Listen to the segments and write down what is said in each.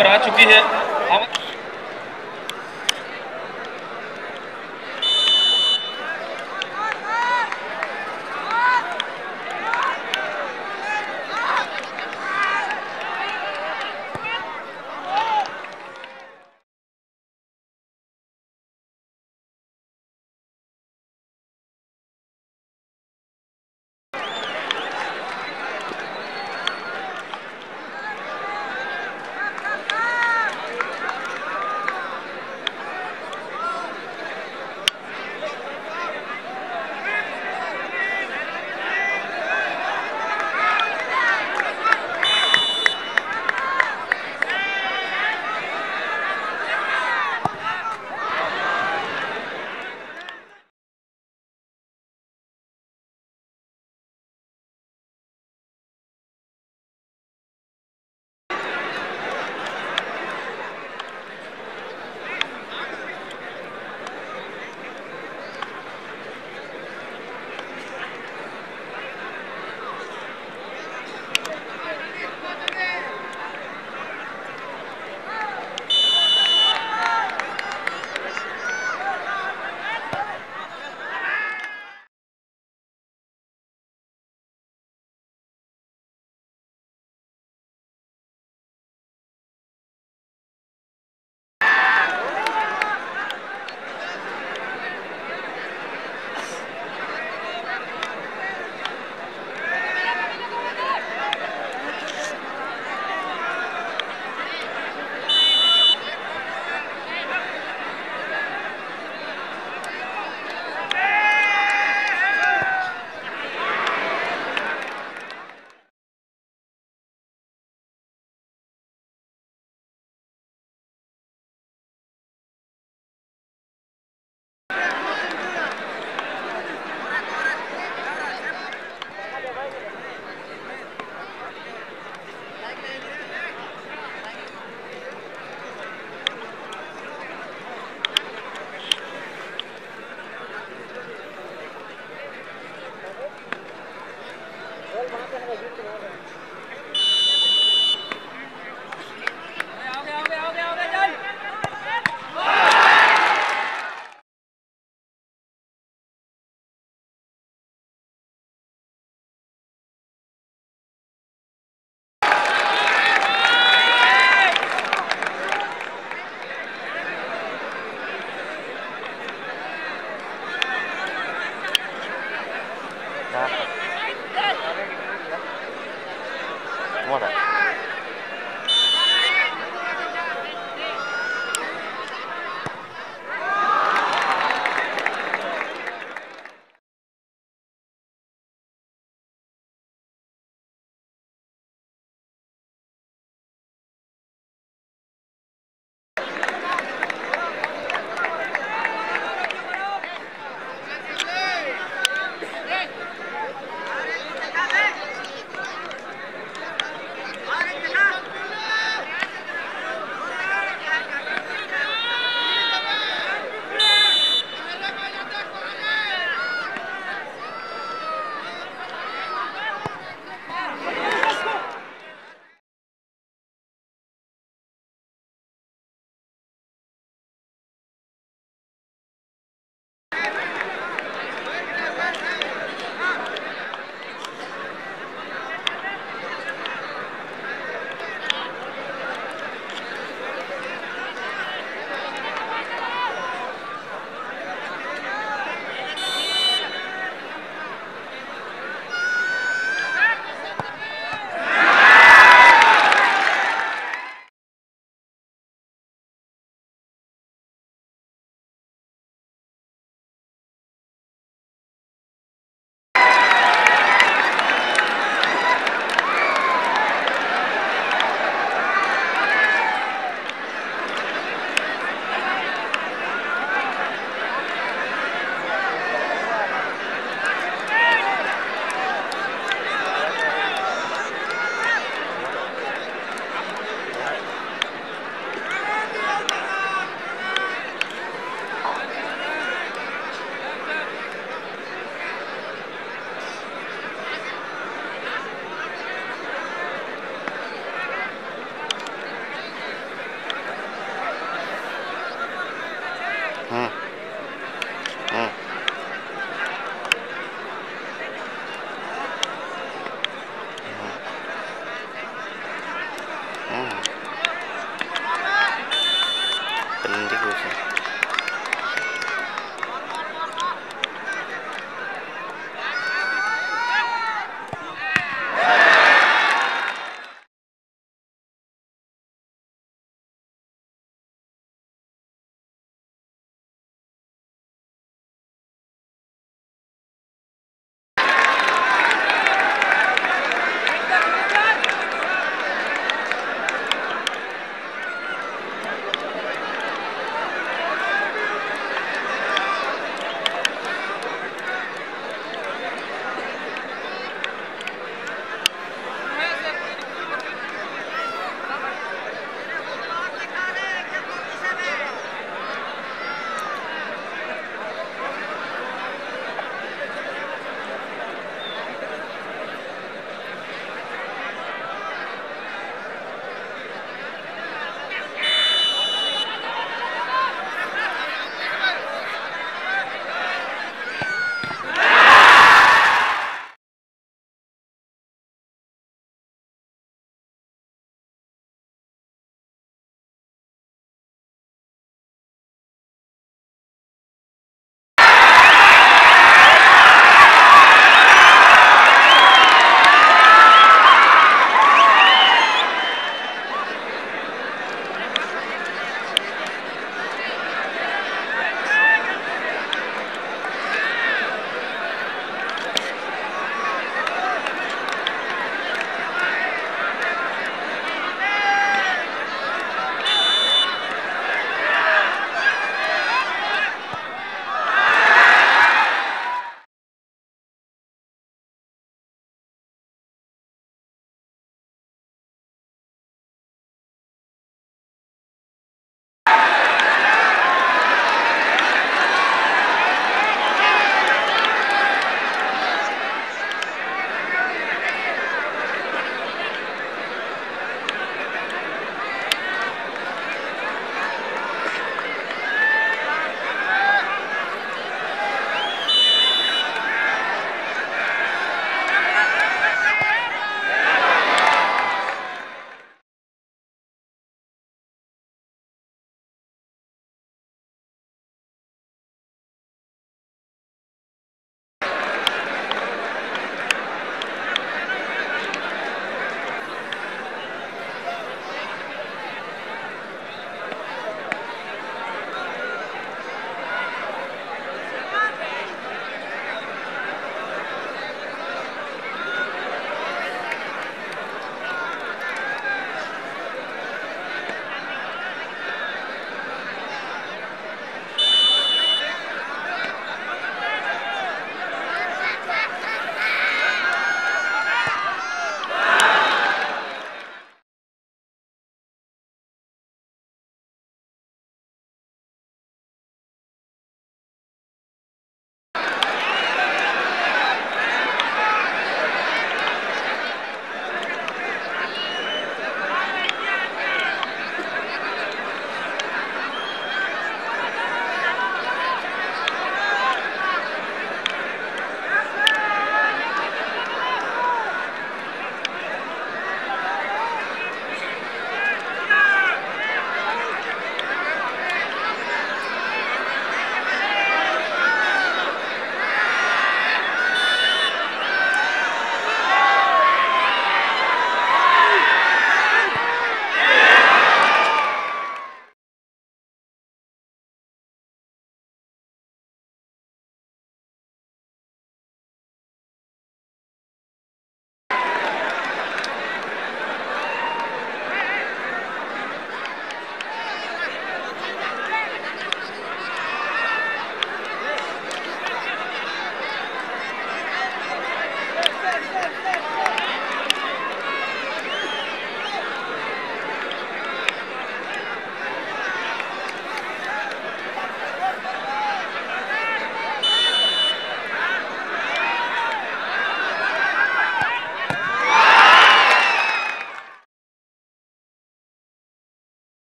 करा चुकी है।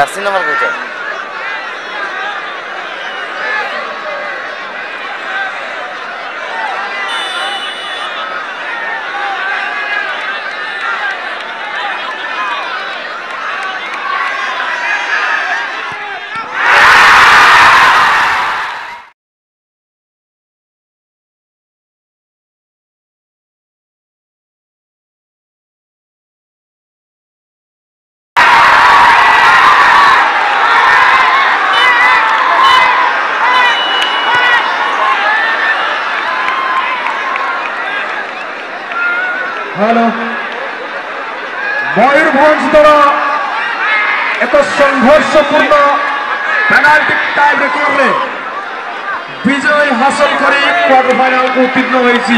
हम জার্সি নাম্বার কোথায় হ্যালো। ময়ূরভঞ্জ দল এত সংঘর্ষপূর্ণ পেনাল্টি টাইম রেকর্ডে বিজয় হাসল করে কোয়ার্টার ফাইনাল উত্তীর্ণ হয়েছে।